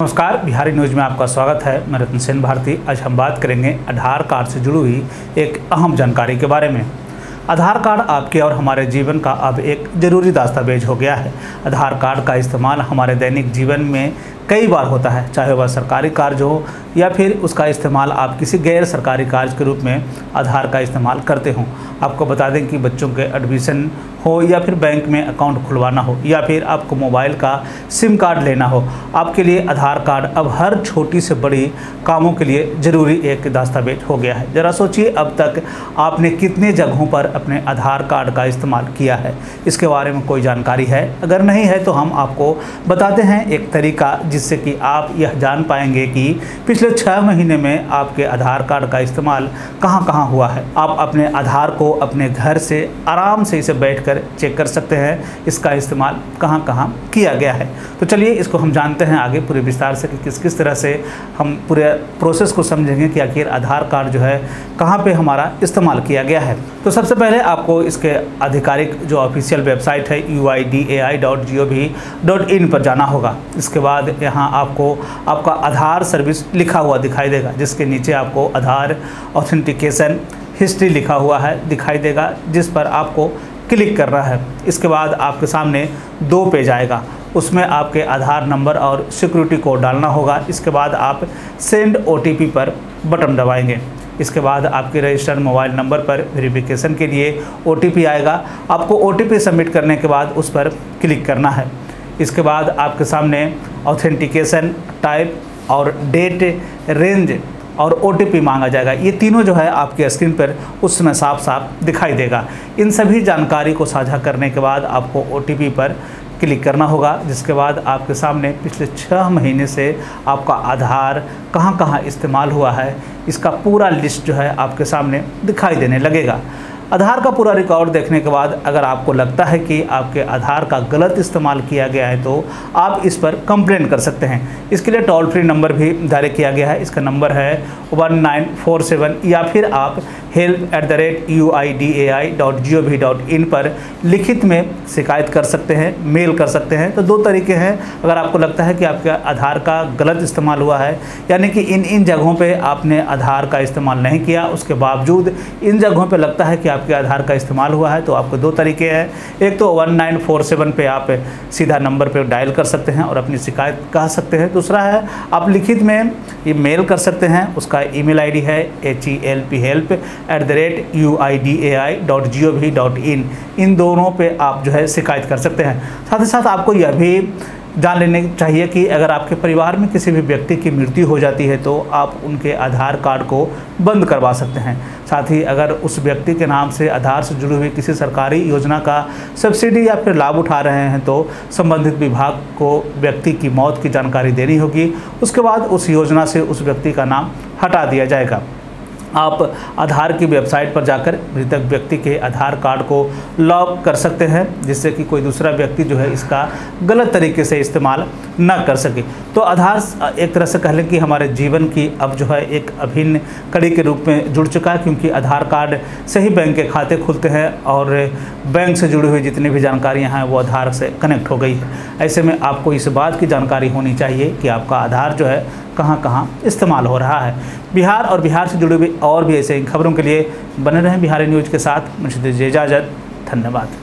नमस्कार, बिहारी न्यूज़ में आपका स्वागत है। मैं रतन सेन भारती। आज हम बात करेंगे आधार कार्ड से जुड़ी हुई एक अहम जानकारी के बारे में। आधार कार्ड आपके और हमारे जीवन का अब एक ज़रूरी दस्तावेज़ हो गया है। आधार कार्ड का इस्तेमाल हमारे दैनिक जीवन में कई बार होता है, चाहे वह सरकारी कार्य हो या फिर उसका इस्तेमाल आप किसी गैर सरकारी कार्य के रूप में आधार का इस्तेमाल करते हों। आपको बता दें कि बच्चों के एडमिशन हो या फिर बैंक में अकाउंट खुलवाना हो या फिर आपको मोबाइल का सिम कार्ड लेना हो, आपके लिए आधार कार्ड अब हर छोटी से बड़ी कामों के लिए ज़रूरी एक दस्तावेज़ हो गया है। ज़रा सोचिए अब तक आपने कितने जगहों पर अपने आधार कार्ड का इस्तेमाल किया है। इसके बारे में कोई जानकारी है? अगर नहीं है तो हम आपको बताते हैं एक तरीका जिससे कि आप यह जान पाएँगे कि पिछले छः महीने में आपके आधार कार्ड का इस्तेमाल कहाँ कहाँ हुआ है। आप अपने आधार को अपने घर से आराम से इसे बैठकर चेक कर सकते हैं इसका इस्तेमाल कहाँ कहाँ किया गया है। तो चलिए इसको हम जानते हैं आगे पूरे विस्तार से कि किस किस तरह से हम पूरे प्रोसेस को समझेंगे कि आखिर आधार कार्ड जो है कहाँ पे हमारा इस्तेमाल किया गया है। तो सबसे पहले आपको इसके आधिकारिक जो ऑफिशियल वेबसाइट है यू पर जाना होगा। इसके बाद यहाँ आपको, आपका आधार सर्विस लिखा हुआ दिखाई देगा, जिसके नीचे आपको आधार ऑथेंटिकेशन हिस्ट्री लिखा हुआ है, दिखाई देगा, जिस पर आपको क्लिक करना है। इसके बाद आपके सामने दो पेज आएगा। उसमें आपके आधार नंबर और सिक्योरिटी कोड डालना होगा। इसके बाद आप सेंड ओटीपी पर बटन दबाएँगे। इसके बाद आपके रजिस्टर्ड मोबाइल नंबर पर वेरिफिकेशन के लिए ओटीपी आएगा। आपको ओटीपी सबमिट करने के बाद उस पर क्लिक करना है। इसके बाद आपके सामने ऑथेंटिकेशन टाइप और डेट रेंज और ओटीपी मांगा जाएगा। ये तीनों जो है आपके स्क्रीन पर उस समय साफ़ साफ़ दिखाई देगा। इन सभी जानकारी को साझा करने के बाद आपको ओटीपी पर क्लिक करना होगा, जिसके बाद आपके सामने पिछले छः महीने से आपका आधार कहाँ कहाँ इस्तेमाल हुआ है, इसका पूरा लिस्ट जो है आपके सामने दिखाई देने लगेगा। आधार का पूरा रिकॉर्ड देखने के बाद अगर आपको लगता है कि आपके आधार का गलत इस्तेमाल किया गया है तो आप इस पर कंप्लेंट कर सकते हैं। इसके लिए टोल फ्री नंबर भी जारी किया गया है। इसका नंबर है वन नाइन फोर सेवन या फिर आप help at the rate U I D A I dot G O V dot in पर लिखित में शिकायत कर सकते हैं मेल कर सकते हैं। तो दो तरीके हैं। अगर आपको लगता है कि आपके आधार का गलत इस्तेमाल हुआ है, यानी कि इन इन जगहों पर आपने आधार का इस्तेमाल नहीं किया, उसके बावजूद इन जगहों पर लगता है कि आपके आधार का इस्तेमाल हुआ है तो आपको दो तरीके हैं। एक तो वन नाइन फोर सेवन पर आप सीधा नंबर पर डायल कर सकते हैं और अपनी शिकायत कह सकते हैं। दूसरा है, आप लिखित में ये मेल कर सकते हैं, उसका ईमेल आईडी है H E L P help at the rate U I D A I dot G O V dot in इन दोनों पे आप जो है शिकायत कर सकते हैं। साथ ही साथ आपको यह भी जान लेने चाहिए कि अगर आपके परिवार में किसी भी व्यक्ति की मृत्यु हो जाती है तो आप उनके आधार कार्ड को बंद करवा सकते हैं। साथ ही अगर उस व्यक्ति के नाम से आधार से जुड़ी हुई किसी सरकारी योजना का सब्सिडी या फिर लाभ उठा रहे हैं तो संबंधित विभाग को व्यक्ति की मौत की जानकारी देनी होगी। उसके बाद उस योजना से उस व्यक्ति का नाम हटा दिया जाएगा। आप आधार की वेबसाइट पर जाकर मृतक व्यक्ति के आधार कार्ड को लॉक कर सकते हैं, जिससे कि कोई दूसरा व्यक्ति जो है इसका गलत तरीके से इस्तेमाल ना कर सके। तो आधार एक तरह से कह लें कि हमारे जीवन की अब जो है एक अभिन्न कड़ी के रूप में जुड़ चुका है, क्योंकि आधार कार्ड से ही बैंक के खाते खुलते हैं और बैंक से जुड़ी हुई जितनी भी जानकारियाँ हैं वो आधार से कनेक्ट हो गई। है ऐसे में आपको इस बात की जानकारी होनी चाहिए कि आपका आधार जो है कहाँ कहाँ इस्तेमाल हो रहा है। बिहार और बिहार से जुड़ी हुई और भी ऐसे खबरों के लिए बने रहें बिहारी न्यूज़ के साथ। मुझे दीजिए इजाज़त। धन्यवाद।